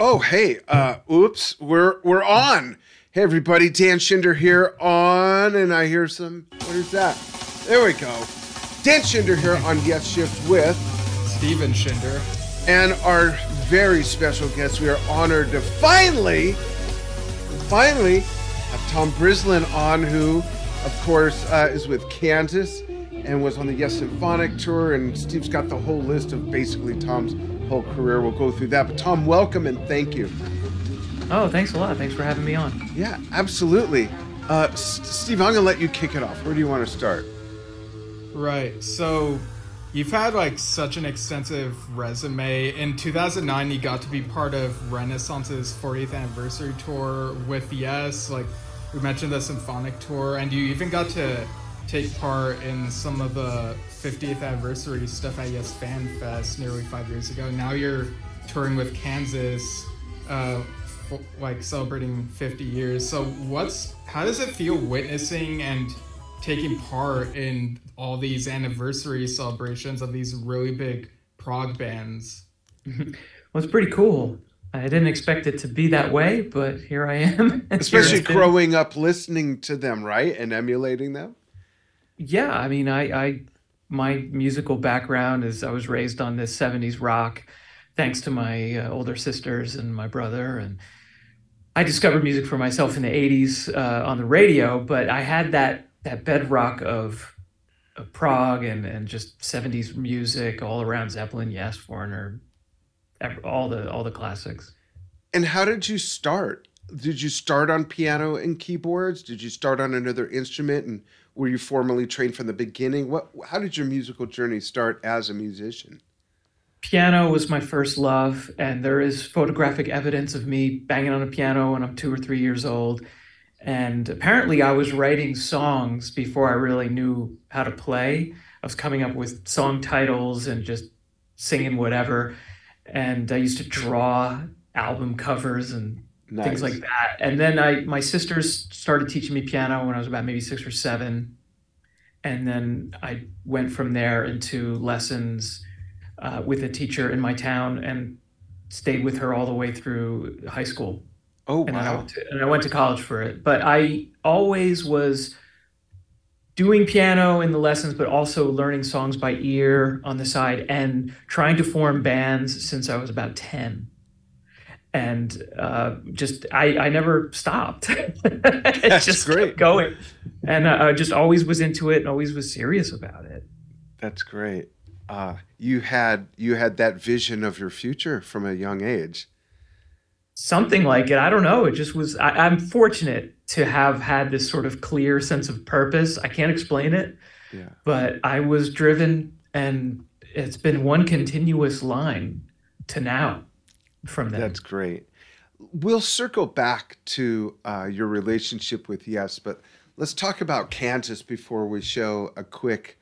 Oh, hey, uh, oops, we're we're on. Hey, everybody, Dan Schinder here on, and I hear some. What is that? There we go. Dan Schinder here on Yesshift with Steven Schinder and our very special guest. We are honored to finally, finally have Tom Brislin on, who, of course, uh, is with Kansas and was on the Yes Symphonic tour. And Steve's got the whole list of basically Tom's whole career. We'll go through that. But Tom, welcome and thank you. Oh, thanks a lot. Thanks for having me on. Yeah, absolutely. Uh, S- Steve, I'm gonna let you kick it off. Where do you want to start? Right. So you've had like such an extensive resume. In 2009, you got to be part of Renaissance's 40th anniversary tour with Yes. Like we mentioned the symphonic tour, and you even got to take part in some of the 50th anniversary stuff at Yes Fan Fest nearly five years ago. Now you're touring with Kansas. Uh, f- like celebrating 50 years. So what's how does it feel witnessing and taking part in all these anniversary celebrations of these really big prog bands? well, it's pretty cool. I didn't expect it to be that way, but here I am. Especially growing up listening to them, right? And emulating them. Yeah, I mean, I, I my musical background is I was raised on this 70s rock thanks to my uh, older sisters and my brother and I discovered music for myself in the 80s uh, on the radio, but I had that that bedrock of, of prog and, and just 70s music all around Zeppelin, Yes, Foreigner, all the all the classics. And how did you start? Did you start on piano and keyboards? Did you start on another instrument and were you formally trained from the beginning? What how did your musical journey start as a musician? piano was my first love, and there is photographic evidence of me banging on a piano when I'm two or three years old. And apparently, I was writing songs before I really knew how to play. I was coming up with song titles and just singing whatever. And I used to draw album covers and nice. things like that. And then I, my sisters started teaching me piano when I was about maybe six or seven. And then I went from there into lessons uh, with a teacher in my town and stayed with her all the way through high school. Oh, and wow. I to, and I went to college for it. But I always was doing piano in the lessons, but also learning songs by ear on the side and trying to form bands since I was about 10 and uh, just I, I never stopped. it just great. kept going, and uh, I just always was into it and always was serious about it. That's great uh, you had you had that vision of your future from a young age. Something like it. I don't know. It just was. I, I'm fortunate to have had this sort of clear sense of purpose. I can't explain it, yeah. but I was driven, and it's been one continuous line to now from that. That's great. We'll circle back to uh, your relationship with Yes, but let's talk about Kansas before we show a quick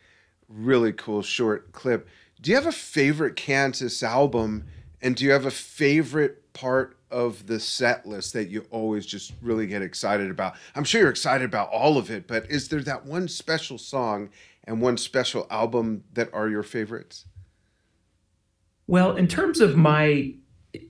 really cool short clip. Do you have a favorite Kansas album? And do you have a favorite part of the set list that you always just really get excited about? I'm sure you're excited about all of it, but is there that one special song and one special album that are your favorites? Well, in terms of my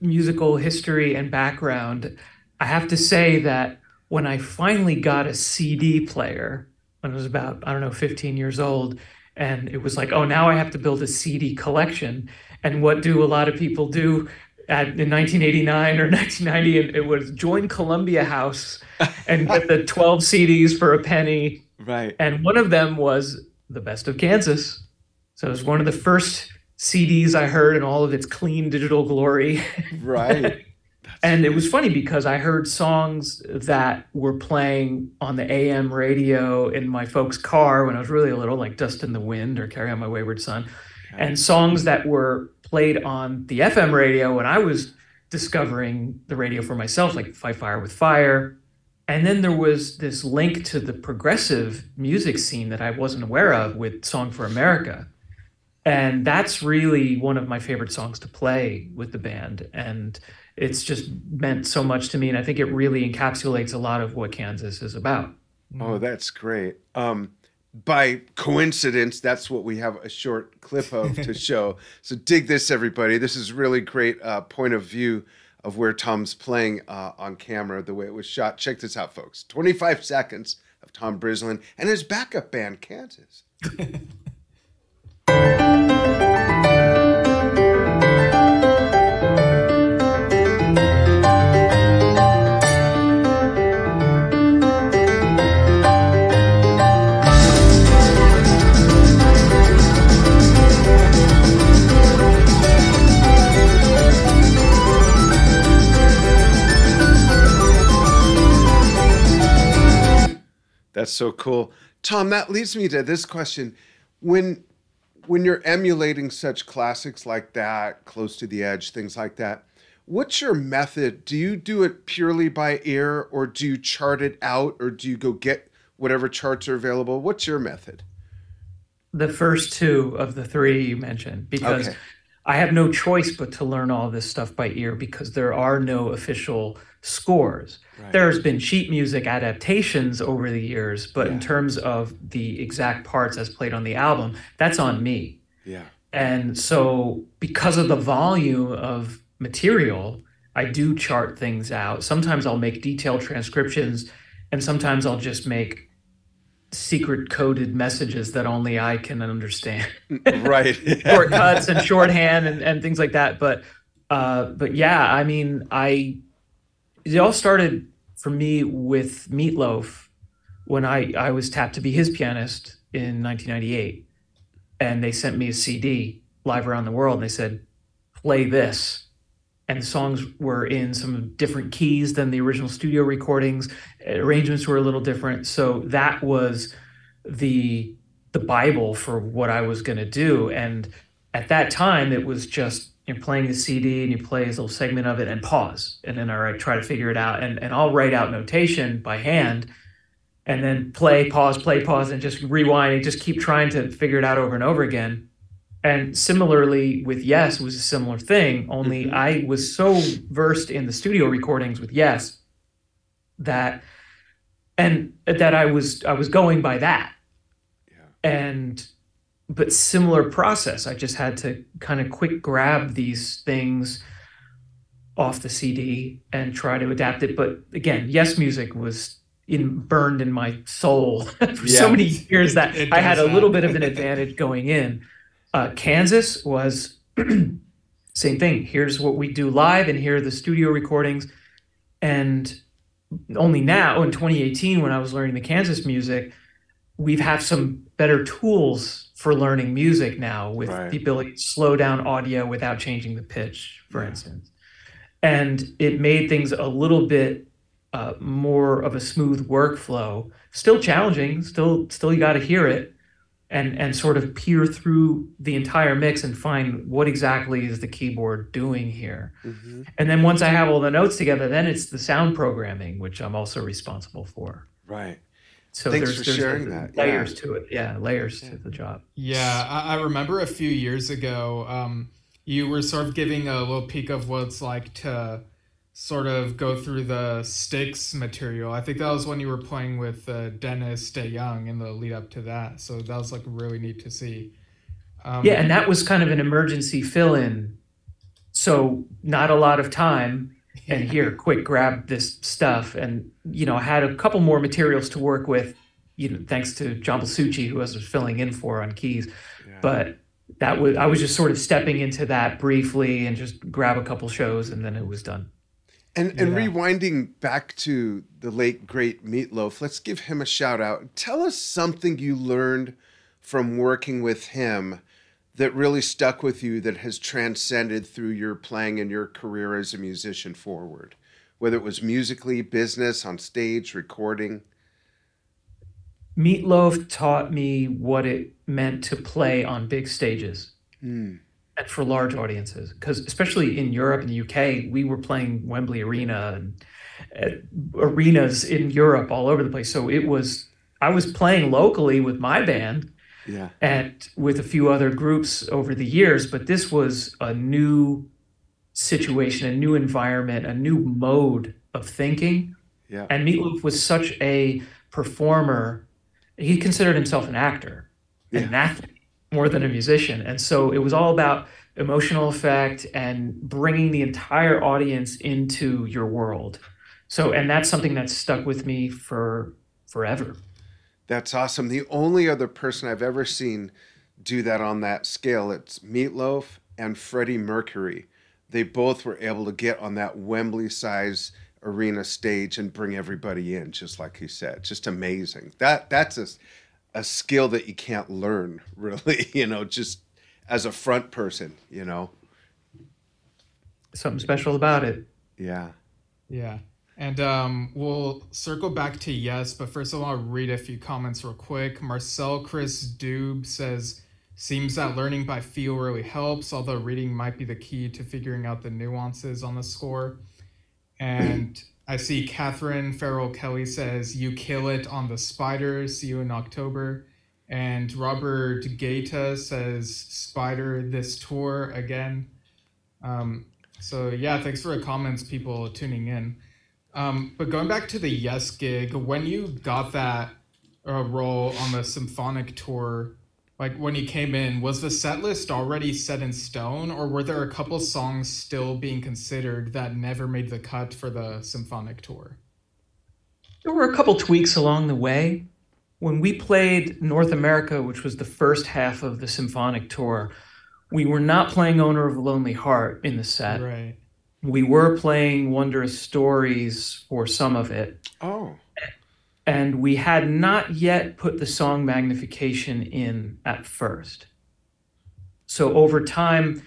musical history and background, I have to say that when I finally got a CD player, when I was about, I don't know, 15 years old, and it was like oh now i have to build a cd collection. And what do a lot of people do at, in 1989 or 1990 and it was join columbia house and get the 12 cds for a penny. Right. And one of them was the best of kansas. So it was one of the first cds i heard in all of its clean digital glory right and it was funny because I heard songs that were playing on the AM radio in my folks' car when I was really a little, like Dust in the Wind or Carry On My Wayward Son, and songs that were played on the FM radio when I was discovering the radio for myself, like Fight Fire with Fire. And then there was this link to the progressive music scene that I wasn't aware of with Song for America. And that's really one of my favorite songs to play with the band. And it's just meant so much to me and i think it really encapsulates a lot of what kansas is about oh that's great um, by coincidence that's what we have a short clip of to show so dig this everybody this is really great uh, point of view of where Tom's playing uh, on camera, the way it was shot. Check this out, folks 25 seconds of Tom Brislin and his backup band, Kansas. That's so cool. Tom, that leads me to this question. When when you're emulating such classics like that, close to the edge, things like that, what's your method? Do you do it purely by ear or do you chart it out or do you go get whatever charts are available? What's your method? The first two of the three you mentioned, because okay. I have no choice but to learn all this stuff by ear because there are no official scores. Right. There's been sheet music adaptations over the years, but yeah. in terms of the exact parts as played on the album, that's on me. Yeah. And so because of the volume of material, I do chart things out. Sometimes I'll make detailed transcriptions and sometimes I'll just make secret coded messages that only I can understand. right. Shortcuts and shorthand and, and things like that. But uh, but yeah, I mean, I it all started for me with Meat Loaf when I, I was tapped to be his pianist in 1998. And they sent me a CD, Live Around the World, and they said, play this. And the songs were in some different keys than the original studio recordings. Arrangements were a little different. So that was the the Bible for what I was going to do. And at that time, it was just you're playing the CD and you play a little segment of it and pause. And then I try to figure it out. And, and I'll write out notation by hand and then play, pause, play, pause, and just rewind and just keep trying to figure it out over and over again. And similarly with Yes was a similar thing, only mm-hmm. I was so versed in the studio recordings with Yes that and that I was I was going by that. Yeah. And but similar process. I just had to kind of quick grab these things off the CD and try to adapt it. But again, yes, music was in burned in my soul for yeah. so many years that it, it I had a little bit of an advantage going in. Uh, Kansas was same thing. Here's what we do live, and here are the studio recordings. And only now in 2018, when I was learning the Kansas music, we've have some better tools for learning music now with right. the ability to slow down audio without changing the pitch, for yeah. instance. And it made things a little bit uh, more of a smooth workflow. Still challenging. Still, still you got to hear it, and and sort of peer through the entire mix and find what exactly is the keyboard doing here. Mm-hmm. And then once I have all the notes together, then it's the sound programming, which I'm also responsible for. Right. So Thanks there's, for there's sharing that. Layers yeah. to it. Yeah, layers yeah. to the job. Yeah, I, I remember a few years ago, um, you were sort of giving a little peek of what it's like to sort of go through the Styx material. I think that was when you were playing with uh, Dennis DeYoung in the lead up to that. So that was like really neat to see. Um, yeah, and that was kind of an emergency fill in. So not a lot of time and here, quick, grab this stuff. And, you know, I had a couple more materials to work with, you know, thanks to John Blasucci, who I was filling in for on keys. Yeah. But that was, I was just sort of stepping into that briefly and just grab a couple shows and then it was done. And, and yeah. rewinding back to the late great Meat Loaf, let's give him a shout out. Tell us something you learned from working with him that really stuck with you that has transcended through your playing and your career as a musician forward, whether it was musically, business, on stage, recording? Meat Loaf taught me what it meant to play on big stages mm. and for large audiences. Because especially in Europe and the UK, we were playing Wembley Arena and uh, arenas in Europe all over the place. So it was I was playing locally with my band yeah. and with a few other groups over the years. But this was a new situation, a new environment, a new mode of thinking. Yeah. And Meat Loaf was such a performer. He considered himself an actor, yeah. an athlete more than a musician. And so it was all about emotional effect and bringing the entire audience into your world. So, and that's something that's stuck with me for forever. That's awesome. The only other person I've ever seen do that on that scale, it's Meat Loaf and Freddie Mercury. They both were able to get on that Wembley size arena stage and bring everybody in, just like you said. Just amazing. That that's a, a skill that you can't learn, really, you know, just as a front person, you know. Something special about it. Yeah. Yeah. And um, we'll circle back to yes, but first I want to read a few comments real quick. Marcel Chris Dube says, Seems that learning by feel really helps, although reading might be the key to figuring out the nuances on the score. And I see Catherine Farrell Kelly says, You kill it on the spider. See you in October. And Robert Gaeta says, Spider this tour again. Um, so, yeah, thanks for the comments, people tuning in. Um, but going back to the Yes gig, when you got that uh, role on the symphonic tour, like when you came in, was the set list already set in stone, or were there a couple songs still being considered that never made the cut for the symphonic tour? There were a couple tweaks along the way. When we played North America, which was the first half of the symphonic tour, we were not playing Owner of a Lonely Heart in the set. Right we were playing Wondrous Stories for some of it. Oh. And we had not yet put the song magnification in at first. So over time,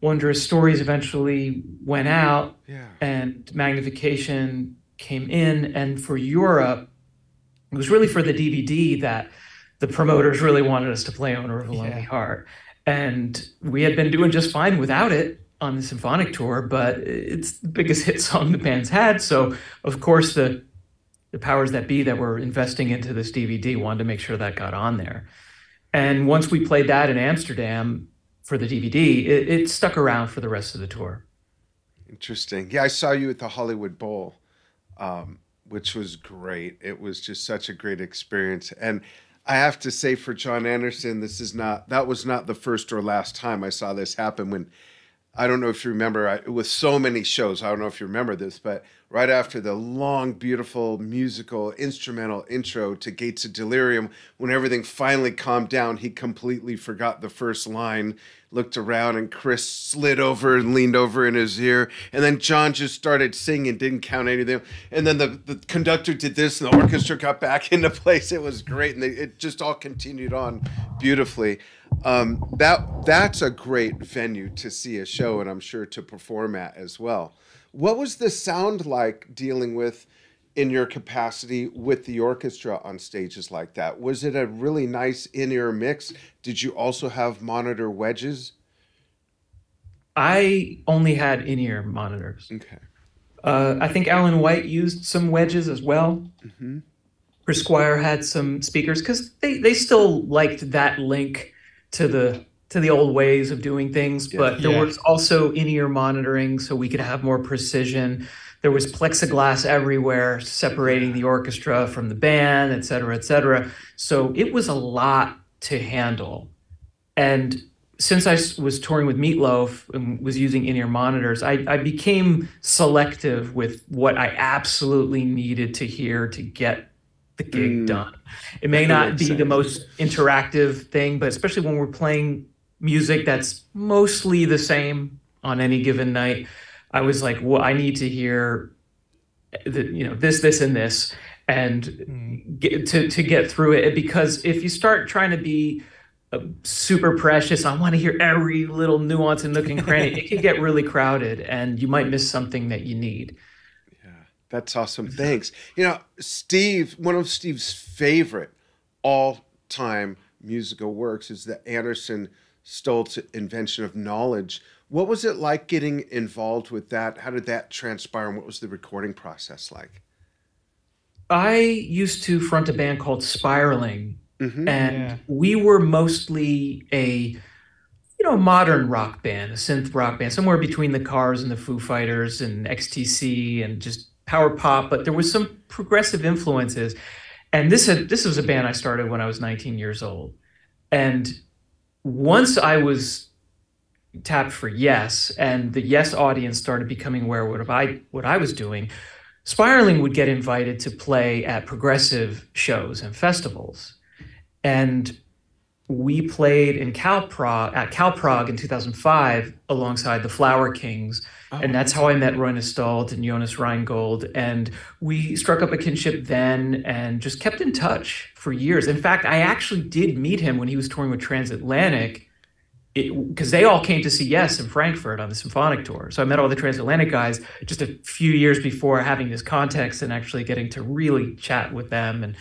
Wondrous Stories eventually went out yeah. and magnification came in. And for Europe, it was really for the DVD that the promoters really wanted us to play Owner of a Lonely yeah. Heart. And we had been doing just fine without it on the symphonic tour, but it's the biggest hit song the band's had. So of course the the powers that be that were investing into this DVD wanted to make sure that got on there. And once we played that in Amsterdam for the DVD, it, it stuck around for the rest of the tour. Interesting. Yeah, I saw you at the Hollywood Bowl, um, which was great. It was just such a great experience. And I have to say for Jon Anderson, this is not that was not the first or last time I saw this happen when I don't know if you remember, I, with so many shows, I don't know if you remember this, but right after the long, beautiful musical instrumental intro to Gates of Delirium, when everything finally calmed down, he completely forgot the first line, looked around, and Chris slid over and leaned over in his ear. And then Jon just started singing, didn't count anything. And then the, the conductor did this, and the orchestra got back into place. It was great. And they, it just all continued on beautifully um, that that's a great venue to see a show, and I'm sure to perform at as well. What was the sound like dealing with in your capacity with the orchestra on stages like that? Was it a really nice in-ear mix? Did you also have monitor wedges? I only had in-ear monitors. Okay. Uh, I think Alan White used some wedges as well. Mm-hmm. Had some speakers because they, they still liked that link to the to the old ways of doing things, yeah. but there yeah. was also in-ear monitoring so we could have more precision. There was plexiglass everywhere separating the orchestra from the band, et cetera, et cetera. So it was a lot to handle. And since I was touring with Meat Loaf and was using in-ear monitors, I, I became selective with what I absolutely needed to hear to get the gig mm. done. It may not be sense. the most interactive thing, but especially when we're playing music that's mostly the same on any given night, I was like, well, I need to hear the, you know, this, this, and this, and mm. get, to to get through it. Because if you start trying to be uh, super precious, I want to hear every little nuance and nook and cranny. it can get really crowded, and you might miss something that you need. Yeah, that's awesome. Thanks. You know, Steve, one of Steve's favorite all time musical works is the Anderson Stolt invention of knowledge. What was it like getting involved with that? How did that transpire and what was the recording process like? I used to front a band called Spiraling, mm-hmm. and yeah. we were mostly a you know modern rock band, a synth rock band, somewhere between the Cars and the Foo Fighters and XTC and just power pop, but there was some progressive influences. And this had, this was a band I started when I was 19 years old. And once I was tapped for Yes, and the Yes audience started becoming aware of what I what I was doing. Spiraling would get invited to play at progressive shows and festivals, and we played in CalProg at CalProg in 2005 alongside the Flower Kings, oh. and that's how I met Roine Stolt and Jonas Reingold, and we struck up a kinship then and just kept in touch for years. In fact, I actually did meet him when he was touring with Transatlantic because they all came to see Yes in Frankfurt on the symphonic tour. So I met all the transatlantic guys just a few years before having this context and actually getting to really chat with them. And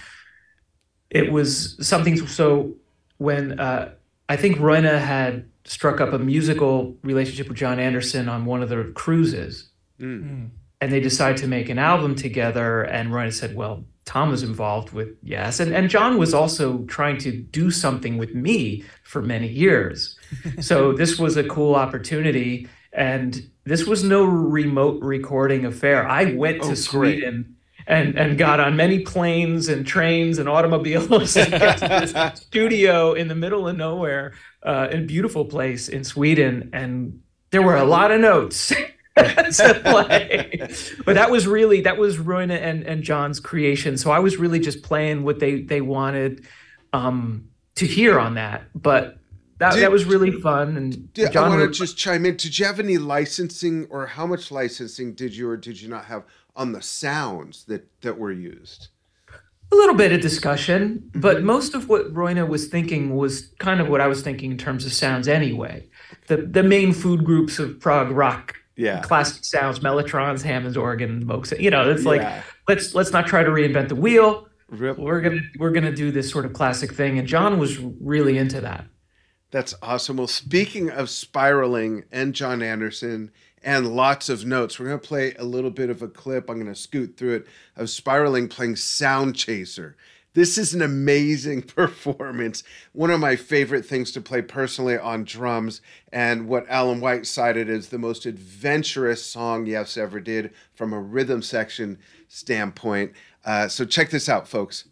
it was something so when uh, I think Roine had struck up a musical relationship with Jon Anderson on one of the cruises. Mm. And they decided to make an album together. And Roine said, Well, Tom was involved with Yes. And, and John was also trying to do something with me for many years. so this was a cool opportunity. And this was no remote recording affair. I went to oh, Sweden and, and got on many planes and trains and automobiles and got to this studio in the middle of nowhere uh, in a beautiful place in Sweden. And there were a lot of notes. to play. but that was really that was Roine and, and John's creation. So I was really just playing what they they wanted um, to hear on that. But that, did, that was really fun. And did, John I want to just chime in. Did you have any licensing, or how much licensing did you or did you not have on the sounds that that were used? A little bit of discussion, but mm-hmm. most of what Roine was thinking was kind of what I was thinking in terms of sounds anyway. The the main food groups of prog rock yeah. classic sounds, mellotrons, Hammond's organ, Moog. You know, it's like yeah. let's let's not try to reinvent the wheel. Rip. We're gonna we're gonna do this sort of classic thing, and John was really into that. That's awesome. Well, speaking of spiraling and Jon Anderson and lots of notes, we're gonna play a little bit of a clip. I'm gonna scoot through it of spiraling playing Sound Chaser. This is an amazing performance. One of my favorite things to play personally on drums, and what Alan White cited as the most adventurous song Yes ever did from a rhythm section standpoint. Uh, so check this out, folks.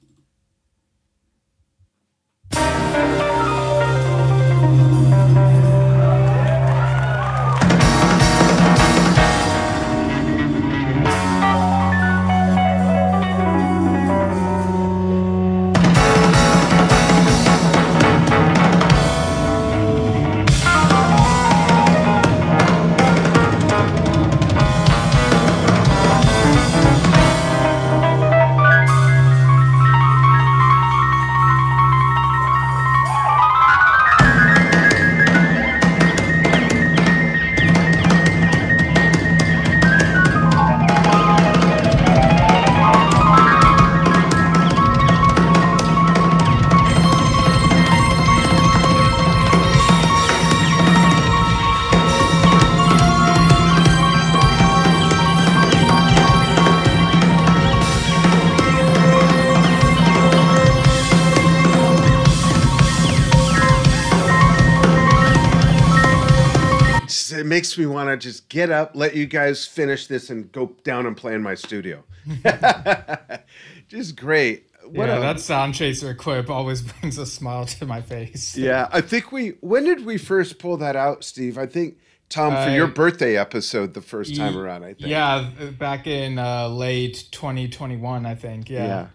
Makes me want to just get up, let you guys finish this, and go down and play in my studio. just great. What yeah, a, that sound chaser clip always brings a smile to my face. Yeah, I think we. When did we first pull that out, Steve? I think Tom for uh, your birthday episode the first time around. I think. Yeah, back in uh, late 2021, I think. Yeah. Yeah.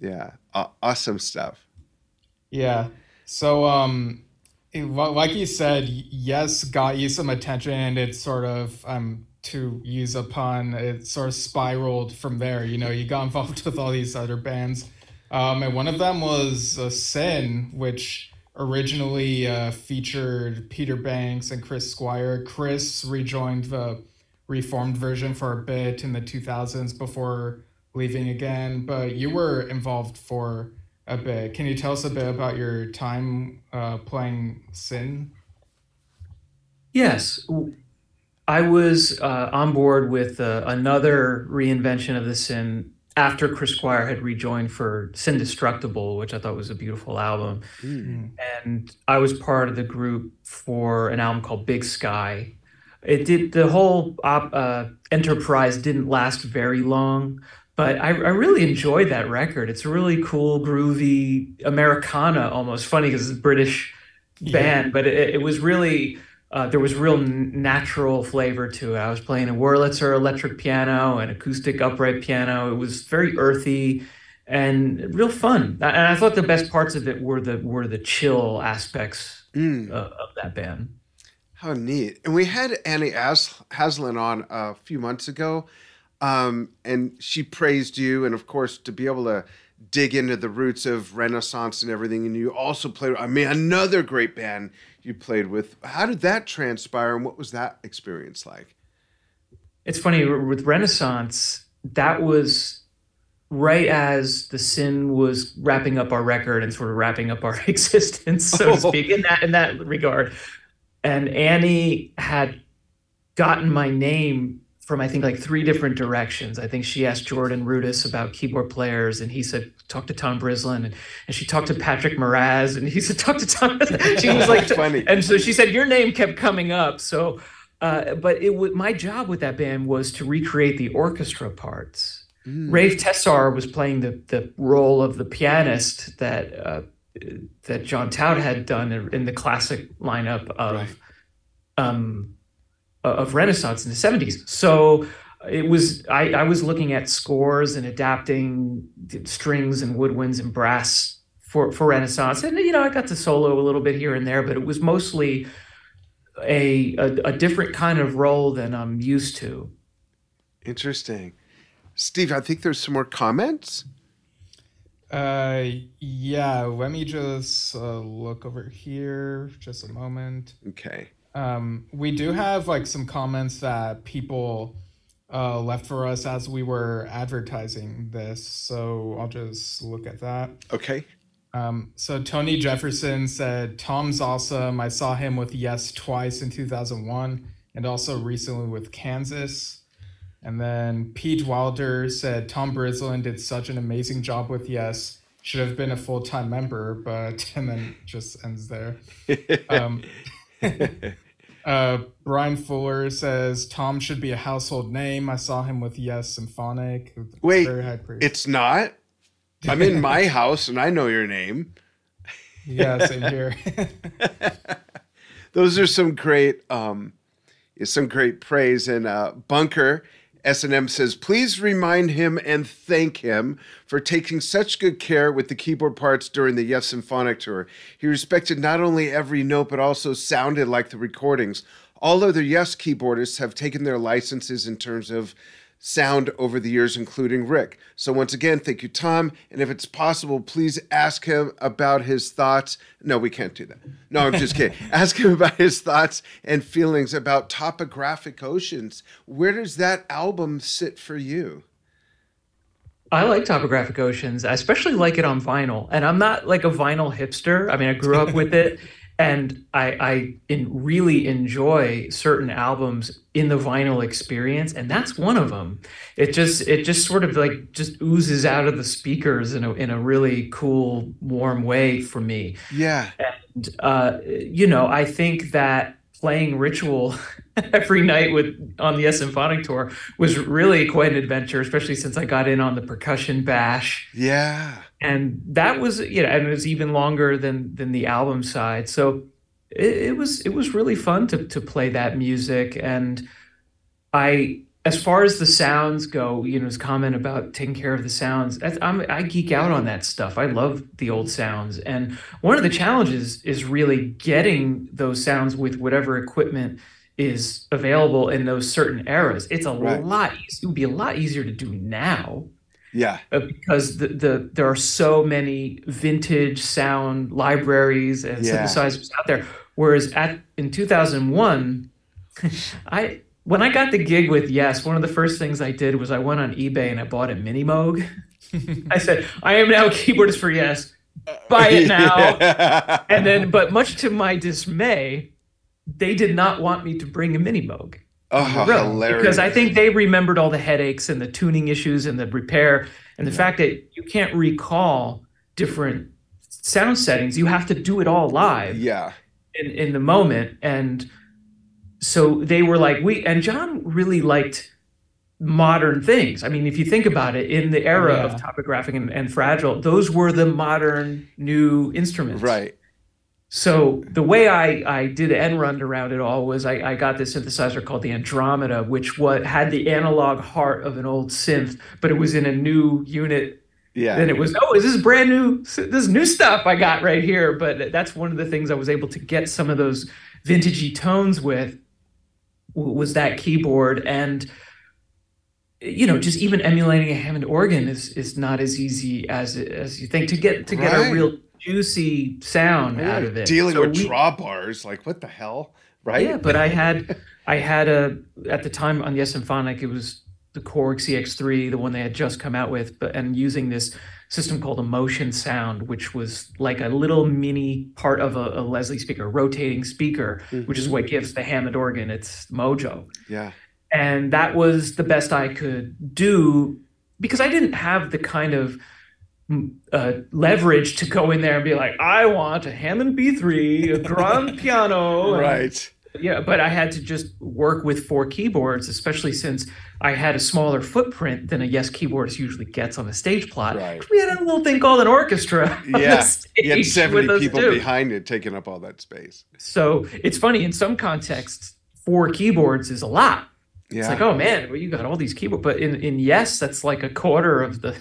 Yeah. Uh, awesome stuff. Yeah. So um like you said, yes, got you some attention, and it sort of um to use a pun, it sort of spiraled from there. You know, you got involved with all these other bands, um, and one of them was uh, Syn, which originally uh, featured Peter Banks and Chris Squire. Chris rejoined the reformed version for a bit in the 2000s before leaving again, but you were involved for a bit. Can you tell us a bit about your time uh, playing Syn? Yes. I was uh, on board with uh, another reinvention of the Syn after Chris Squire had rejoined for Syndestructible, which I thought was a beautiful album. Mm. And I was part of the group for an album called Big Sky. It did the whole op, uh, enterprise didn't last very long, but I, I really enjoyed that record. It's a really cool, groovy Americana, almost funny because it's a British band, but it, it was really uh, there was real natural flavor to it. I was playing a Wurlitzer electric piano and acoustic upright piano. It was very earthy and real fun. And I thought the best parts of it were the were the chill aspects mm. of, of, that band. How neat! And we had Annie As- Haslam on a few months ago, um, and she praised you, and of course to be able to dig into the roots of Renaissance and everything. And you also played, I mean, another great band you played with. How did that transpire, and what was that experience like? It's funny with Renaissance. That was right as the Syn was wrapping up our record and sort of wrapping up our existence, so oh. to speak, in that in that regard. And Annie had gotten my name from I think like three different directions. I think she asked Jordan Rudess about keyboard players, and he said talk to Tom Brislin, and, and she talked to Patrick Moraz, and he said talk to Tom. she was like funny, and so she said your name kept coming up. So, uh, but it w- my job with that band was to recreate the orchestra parts. Mm. Rave Tesar was playing the the role of the pianist that uh, that John Tout had done in the classic lineup of. Right. Um, of Renaissance in the 70s. So it was I, I was looking at scores and adapting strings and woodwinds and brass for, for Renaissance. And you know, I got to solo a little bit here and there, but it was mostly a, a, a different kind of role than I'm used to. Interesting. Steve, I think there's some more comments. Uh, yeah, let me just uh, look over here just a moment. Okay. Um, we do have like some comments that people uh, left for us as we were advertising this, so I'll just look at that. Okay. Um, so Tony Jefferson said, Tom's awesome. I saw him with Yes twice in 2001 and also recently with Kansas. And then Pete Wilder said, Tom Brislin did such an amazing job with Yes. Should have been a full time member, but, and then just ends there. Um, uh, Brian Fuller says Tom should be a household name. I saw him with Yes Symphonic. Wait, it's not. I'm in my house and I know your name. Yeah, same here. Those are some great, um, some great praise. And uh, Bunker S&M says, please remind him and thank him for taking such good care with the keyboard parts during the Yes Symphonic Tour. He respected not only every note, but also sounded like the recordings. All other Yes keyboardists have taken their licenses in terms of sound over the years, including Rick. So, once again, thank you, Tom. And if it's possible, please ask him about his thoughts. No, we can't do that. No, I'm just kidding. ask him about his thoughts and feelings about Topographic Oceans. Where does that album sit for you? I like Topographic Oceans. I especially like it on vinyl. And I'm not like a vinyl hipster. I mean, I grew up with it and I, I in really enjoy certain albums in the vinyl experience, and that's one of them. It just it just sort of like just oozes out of the speakers in a in a really cool, warm way for me. Yeah, and uh, you know, I think that playing Ritual every night with on the S Symphonic tour was really quite an adventure, especially since I got in on the percussion bash. Yeah. And that was, you know, and it was even longer than than the album side. So it, it was it was really fun to to play that music. And I as far as the sounds go, you know, his comment about taking care of the sounds, I'm, i geek out on that stuff. I love the old sounds. And one of the challenges is really getting those sounds with whatever equipment is available in those certain eras. It's a right. lot. It would be a lot easier to do now. Yeah, uh, because the, the there are so many vintage sound libraries and yeah. synthesizers out there. Whereas at in 2001, I when I got the gig with Yes, one of the first things I did was I went on eBay and I bought a Mini Moog. I said, I am now a keyboardist for Yes. Buy it now. yeah. And then, but much to my dismay, they did not want me to bring a mini Moog. Oh, hilarious. Because I think they remembered all the headaches and the tuning issues and the repair and the yeah. fact that you can't recall different sound settings. You have to do it all live. Yeah. In, in the moment. And so they were like, we, and John really liked modern things. I mean, if you think about it, in the era yeah. of topographic and, and fragile, those were the modern new instruments. Right. So the way I, I did end run around it all was I, I got this synthesizer called the Andromeda, which what had the analog heart of an old synth, but it was in a new unit. Yeah. Then it was, oh, is this brand new? This is new stuff I got right here. But that's one of the things I was able to get some of those vintagey tones with was that keyboard and you know just even emulating a Hammond organ is is not as easy as as you think to get to get Right. a real juicy sound out of it. Dealing So with we- drawbars, like what the hell, right? Yeah, but I had I had a at the time on the Symphonic it was the Korg CX3, the one they had just come out with, but and using this system called a motion sound, which was like a little mini part of a, a Leslie speaker, a rotating speaker, which is what mm-hmm. gives the Hammond organ its mojo. yeah. And that was the best I could do because I didn't have the kind of uh, leverage to go in there and be like, I want a Hammond B3, a grand piano, and Right. yeah, but I had to just work with four keyboards, especially since I had a smaller footprint than a Yes keyboardist usually gets on a stage plot. Right. We had a little thing called an orchestra. Yeah. You had 70 people too. behind it taking up all that space. So it's funny in some contexts, four keyboards is a lot. Yeah. It's like, oh man, well, you got all these keyboards, but in in Yes, that's like a quarter of the.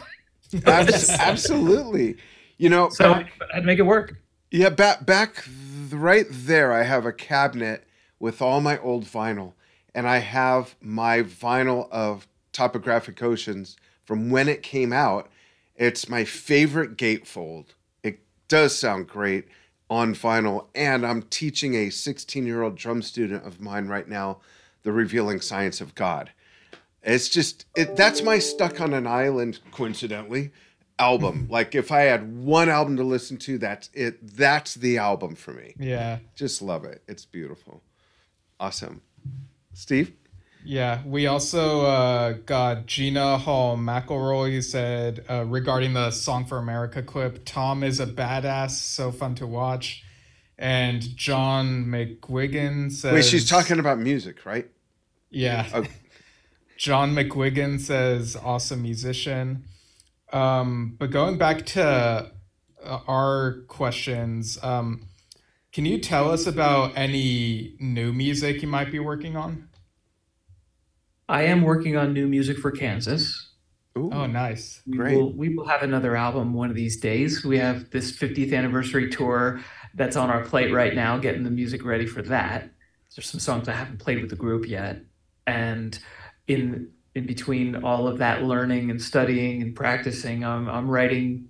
Abs- absolutely. You know, So back- I'd make it work. yeah, back back right there, I have a cabinet with all my old vinyl, and I have my vinyl of Topographic Oceans from when it came out. It's my favorite gatefold. It does sound great on vinyl, and I'm teaching a 16 year old drum student of mine right now the revealing science of God. It's just it that's my stuck on an island coincidentally album. like if I had one album to listen to, that's it that's the album for me. Yeah. Just love it. It's beautiful. Awesome. Steve? Yeah, we also uh, got Gina Hall McElroy who said uh, regarding the Song for America clip, Tom is a badass, so fun to watch. And John McGuigan says, Wait, she's talking about music, right? Yeah. Oh. John McGuigan says, awesome musician. Um, but going back to uh, our questions, um, can you tell us about any new music you might be working on? I am working on new music for Kansas. Ooh, Oh, nice. We Great. will we will have another album one of these days. We have this 50th anniversary tour that's on our plate right now, getting the music ready for that. There's some songs I haven't played with the group yet. And in in between all of that learning and studying and practicing, I'm I'm writing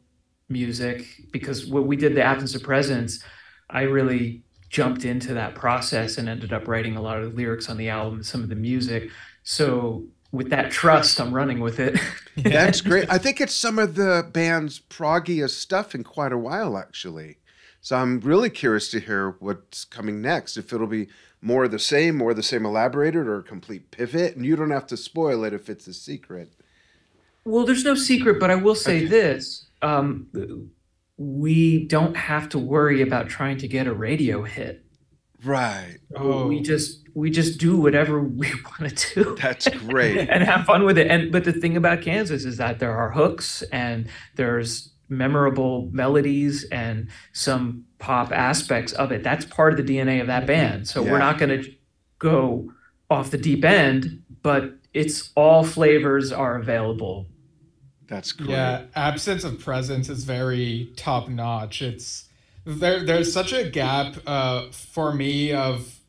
music because when we did the Absence of Presence, I really jumped into that process and ended up writing a lot of the lyrics on the album and some of the music. So with that trust, I'm running with it. That's great. I think it's some of the band's proggiest stuff in quite a while, actually. So I'm really curious to hear what's coming next. If it'll be more of the same, more of the same elaborated, or a complete pivot. And you don't have to spoil it if it's a secret. Well, there's no secret, but I will say Okay. this. Um, we don't have to worry about trying to get a radio hit. Right. Oh, We just we just do whatever we want to do. That's great. and have fun with it. And but the thing about Kansas is that there are hooks and there's memorable melodies and some pop aspects of it. That's part of the DNA of that band. So Yeah. we're not going to go off the deep end, but it's all flavors are available. That's great. Yeah, absence of presence is very top notch. It's there. There's such a gap uh, for me of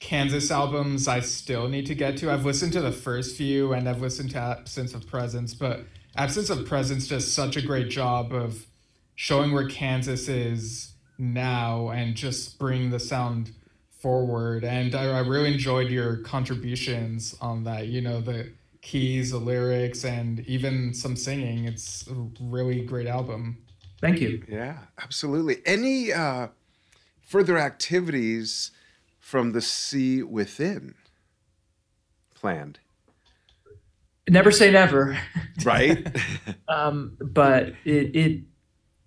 Kansas albums I still need to get to. I've listened to the first few and I've listened to Absence of Presence, but Absence of Presence does such a great job of showing where Kansas is now and just bring the sound forward. And I, I really enjoyed your contributions on that. You know the keys, the lyrics, and even some singing. It's a really great album. Thank you. Yeah, absolutely. Any uh, further activities from the sea within planned? Never say never. Right? Um, but it, it,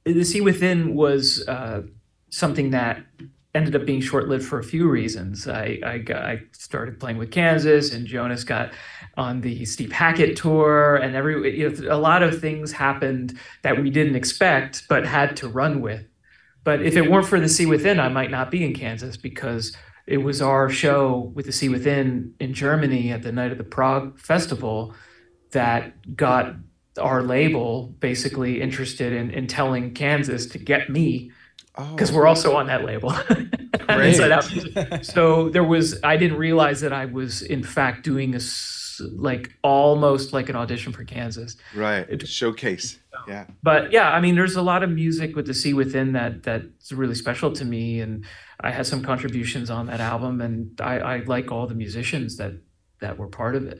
the Sea Within was uh, something that ended up being short lived for a few reasons. I, I, got, I started playing with Kansas, and Jonas got on the Steve Hackett tour, and every you know, a lot of things happened that we didn't expect but had to run with. But if it weren't for the Sea Within, I might not be in Kansas because it was our show with the Sea Within in Germany at the night of the Prog Festival that got our label basically interested in, in telling Kansas to get me because Oh, we're also on that label. on Great. Inside so there was I didn't realize that I was in fact doing a like almost like an audition for Kansas. right. It- Showcase. Yeah. But yeah, I mean there's a lot of music with the Sea Within that that's really special to me and I had some contributions on that album and I, I like all the musicians that that were part of it.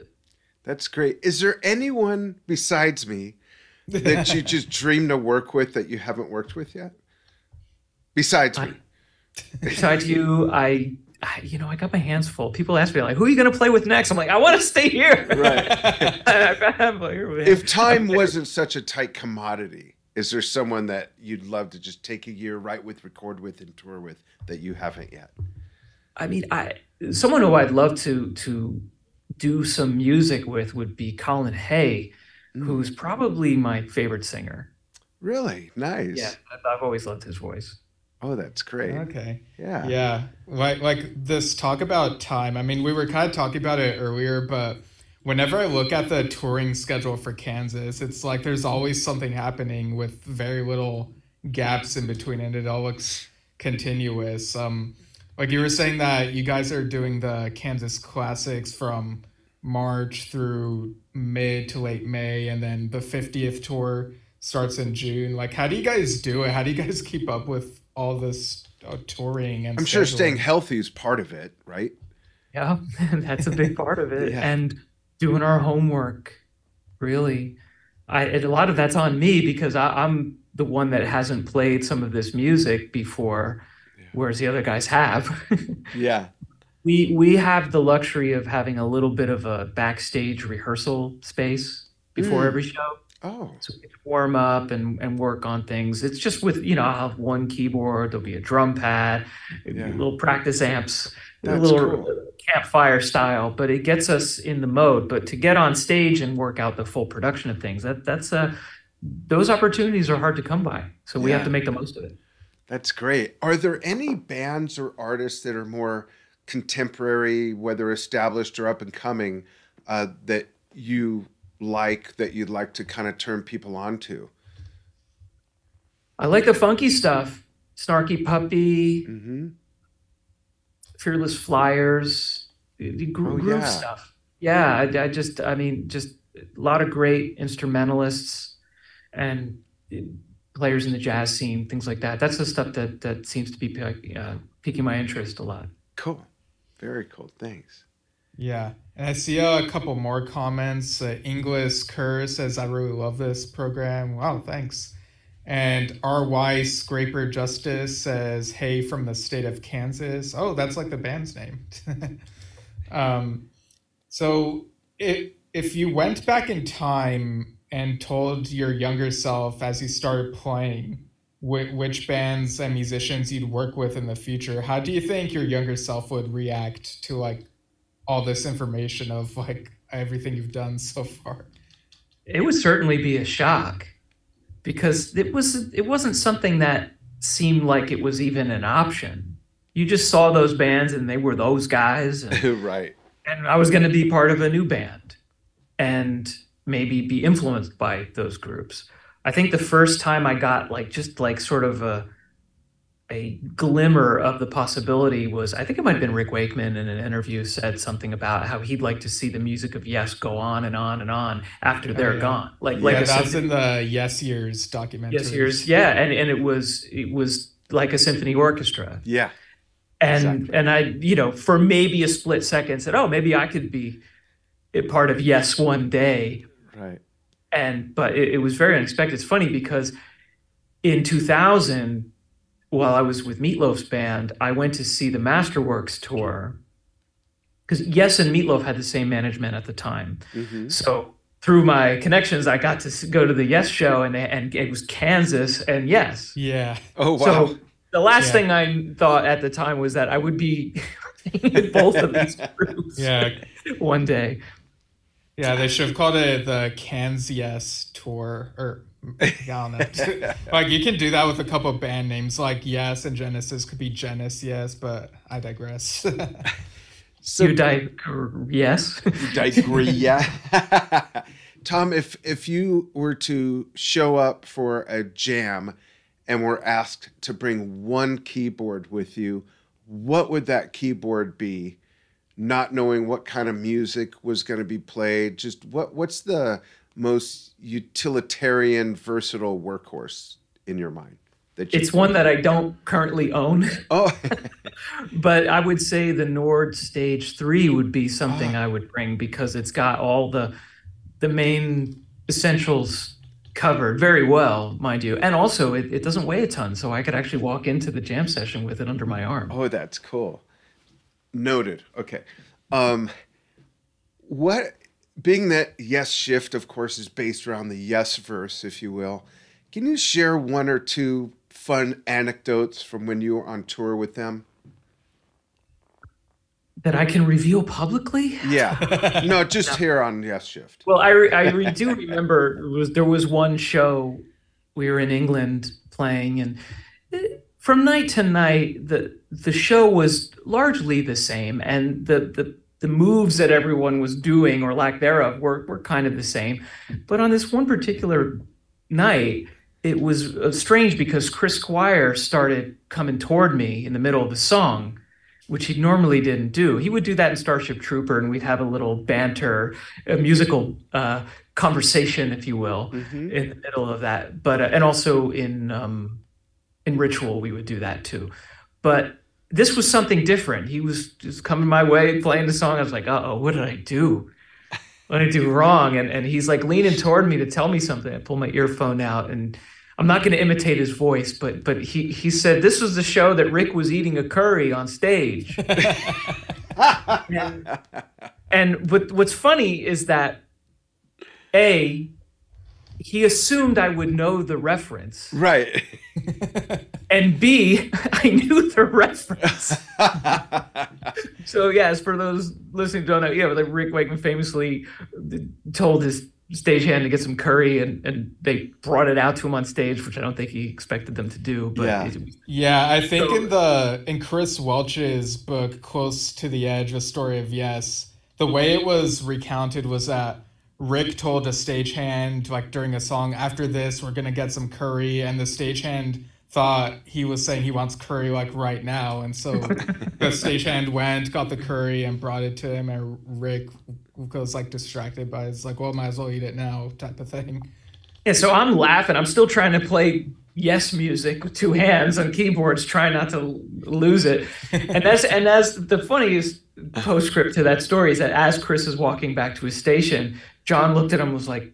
That's great. Is there anyone besides me that you just dream to work with that you haven't worked with yet? Besides me. Besides you, I, I you know, I got my hands full. People ask me like, "Who are you going to play with next?" I'm like, "I want to stay here." Right. I'm like, "Here we if time wasn't such a tight commodity, is there someone that you'd love to just take a year, write with, record with, and tour with that you haven't yet? I mean, I someone who I'd love to to do some music with would be Colin Hay, Mm. who's probably my favorite singer. Really nice. Yeah, I've- I've always loved his voice. Oh, that's great. okay. Yeah. Yeah, like like this talk about time. I mean, we were kind of talking about it earlier, but whenever I look at the touring schedule for Kansas, it's like there's always something happening with very little gaps in between, and it all looks continuous. Um, like you were saying that you guys are doing the Kansas Classics from March through mid to late May, and then the 50th tour starts in June. Like, how do you guys do it? How do you guys keep up with all this uh, touring and I'm sure staying healthy is part of it, right? Yeah, that's a big part of it. Yeah. And doing our homework, really. I and a lot of that's on me because I, I'm the one that hasn't played some of this music before, whereas the other guys have. Yeah. we we have the luxury of having a little bit of a backstage rehearsal space before Mm. every show. Oh, So we warm up and, and work on things. It's just with, you know, I'll have one keyboard, there'll be a drum pad, Yeah. little practice amps, a little cool. campfire style, but it gets us in the mode. But to get on stage and work out the full production of things, that that's uh those opportunities are hard to come by. So we Yeah. have to make the most of it. That's great. Are there any bands or artists that are more contemporary, whether established or up and coming, uh, that you like that you'd like to kind of turn people on to? I like the funky stuff. Snarky Puppy, hmm Fearless Flyers, the, gro- Oh, groove yeah. stuff. Yeah, I, I just, I mean, just a lot of great instrumentalists and players in the jazz scene, things like that. That's the stuff that that seems to be uh, piquing my interest a lot. Cool. Very cool. Thanks. Yeah, and I see a couple more comments. Uh, Inglis Kerr says, "I really love this program." Wow, thanks. And R.Y. Scraper Justice says, "Hey, from the state of Kansas." Oh, that's like the band's name. um, so, if if you went back in time and told your younger self as you started playing whi- which bands and musicians you'd work with in the future, how do you think your younger self would react to like all this information of like everything you've done so far? It would certainly be a shock because it was it wasn't something that seemed like it was even an option. You just saw those bands and they were those guys and right. and I was going to be part of a new band and maybe be influenced by those groups. I think the first time I got like just like sort of a a glimmer of the possibility was I think it might have been Rick Wakeman in an interview said something about how he'd like to see the music of Yes go on and on and on after oh, they're yeah. gone. Like like yeah, a that's symphony- in the Yes Years documentary. Yes Years. Yeah, and and it was it was like a symphony orchestra Yeah. and Exactly. and I, you know, for maybe a split second said, "Oh, maybe I could be a part of Yes one day." Right. And but it, it was very unexpected. It's funny because in 2000, while I was with Meat Loaf's band, I went to see the Masterworks tour because Yes and Meatloaf had the same management at the time. hmm So through my connections, I got to go to the Yes show, and and it was Kansas and Yes. Yeah. Oh wow. So the last Yeah. thing I thought at the time was that I would be in both of these groups Yeah. one day. Yeah, they should have called it the Cans Yes tour or I don't know. like you can do that with a couple of band names, like Yes and Genesis could be Genesis Yes, but I digress. so you digress. digress. Yeah. Tom, if if you were to show up for a jam and were asked to bring one keyboard with you, what would that keyboard be? Not knowing what kind of music was going to be played, just what what's the most utilitarian, versatile workhorse in your mind? That you it's one that I don't currently own. Oh, but I would say the Nord Stage Three would be something oh. I would bring because it's got all the the main essentials covered very well, mind you. And also, it, it doesn't weigh a ton, so I could actually walk into the jam session with it under my arm. Oh, that's cool. Noted. Okay. Um, what, being that Yesshift, of course, is based around the Yes verse, if you will, can you share one or two fun anecdotes from when you were on tour with them? that I can reveal publicly? Yeah. No, just no. here on Yesshift. Well, I, re- I re- do remember was there was one show we were in England playing, and from night to night, the the show was largely the same, and the the the moves that everyone was doing or lack thereof were were kind of the same. But on this one particular night, it was uh, strange because Chris Squire started coming toward me in the middle of the song which he normally didn't do. He would do that in Starship Trooper, and we'd have a little banter, a musical uh, conversation, if you will, mm-hmm. in the middle of that. But uh, and also in um, in Ritual, we would do that too. But this was something different. He was just coming my way, playing the song. I was like, "Uh oh, what did I do? What did I do wrong?" And and he's like leaning toward me to tell me something. I pull my earphone out and I'm not going to imitate his voice, but but he he said this was the show that Rick was eating a curry on stage. and, and what what's funny is that a he assumed I would know the reference. Right. and B, I knew the reference. so yes, for those listening don't know, yeah, like Rick Wakeman famously told his stagehand to get some curry and, and they brought it out to him on stage which i don't think he expected them to do but yeah, it, yeah i think so, in the in chris welch's book close to the edge a story of yes the way it was recounted was that rick told a stagehand like during a song after this we're gonna get some curry and the stagehand thought he was saying he wants curry like right now and so the stagehand went got the curry and brought it to him and rick goes like distracted by it's like, well, might as well eat it now type of thing. Yeah, so I'm laughing. I'm still trying to play yes music with two hands on keyboards, trying not to lose it. And that's and that's the funniest postscript to that story is that as Chris is walking back to his station, Jon looked at him and was like,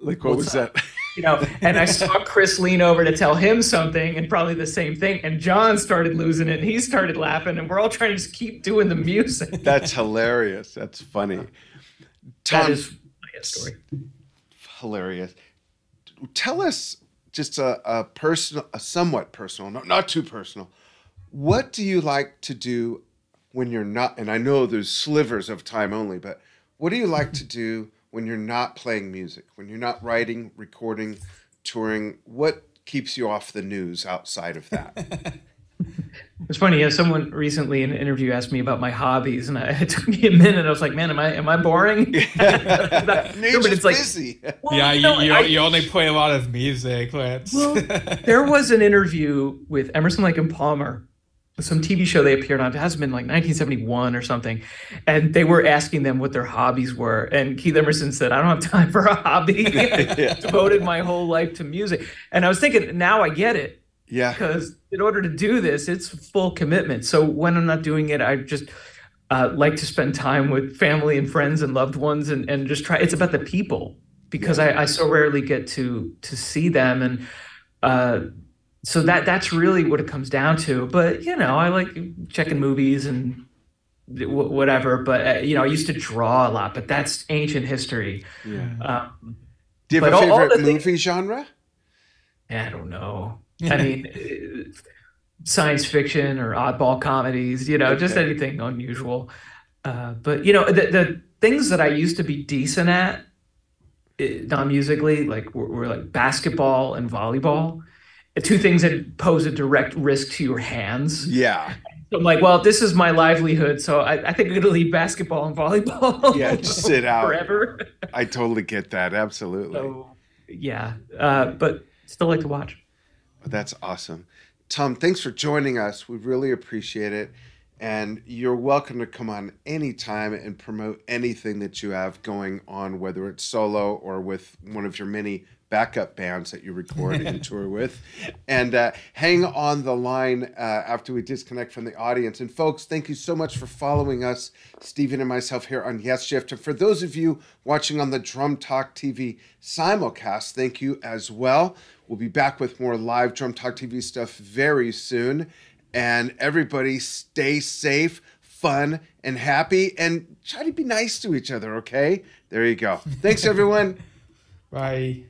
like what was that? You know, and I saw Chris lean over to tell him something and probably the same thing. And Jon started losing it and he started laughing. And we're all trying to just keep doing the music. That's hilarious. That's funny. Tom, that is a story. Hilarious. Tell us just a, a personal, a somewhat personal, not, not too personal. What do you like to do when you're not? And I know there's slivers of time only, but what do you like to do when you're not playing music? When you're not writing, recording, touring? What keeps you off the news outside of that? It's funny. Yeah, someone recently in an interview asked me about my hobbies, and I, it took me a minute. I was like, "Man, am I am I boring?" no, but it's like, busy. Well, yeah, you, no, you, I, you, only play a lot of music. Well, there was an interview with Emerson Lake and Palmer, some TV show they appeared on. It has been like 1971 or something, and they were asking them what their hobbies were. And Keith Emerson said, "I don't have time for a hobby. yeah. Devoted my whole life to music." And I was thinking, now I get it yeah. Because in order to do this, it's full commitment. So when I'm not doing it, I just uh, like to spend time with family and friends and loved ones and, and just try. It's about the people because. I, I so rarely get to to see them and uh, so that that's really what it comes down to. But you know, I like checking movies and whatever. But uh, you know, I used to draw a lot, but that's ancient history. Yeah. Um, Do you have a favorite all, all movie things, genre? I don't know. I mean, science fiction or oddball comedies, you know, okay. just anything unusual. Uh, but you know, the, the things that I used to be decent at non musically, like we're, we're, like basketball and volleyball, two things that pose a direct risk to your hands. Yeah. So I'm like, well, this is my livelihood, so I, I think I'm gonna leave basketball and volleyball. Yeah, just sit out forever. I totally get that. Absolutely. So, yeah, uh, but still like to watch. That's awesome. Tom, thanks for joining us. We really appreciate it. And you're welcome to come on anytime and promote anything that you have going on, whether it's solo or with one of your many backup bands that you record and tour with. And uh, hang on the line uh, after we disconnect from the audience. And folks, thank you so much for following us, Stephen and myself here on Yesshift. And for those of you watching on the Drum Talk TV simulcast, thank you as well. We'll be back with more live Drum Talk TV stuff very soon. And everybody stay safe, fun, and happy, and try to be nice to each other, okay? There you go. Thanks, everyone. Bye.